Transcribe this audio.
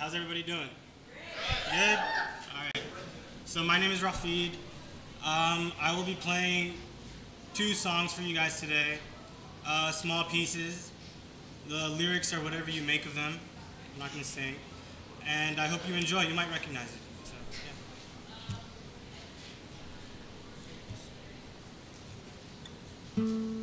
How's everybody doing? Good? All right. So my name is Rafid. Um, I will be playing two songs for you guys today. Uh, small pieces. The lyrics are whatever you make of them. I'm not going to sing. And I hope you enjoy. You might recognize it. So, yeah.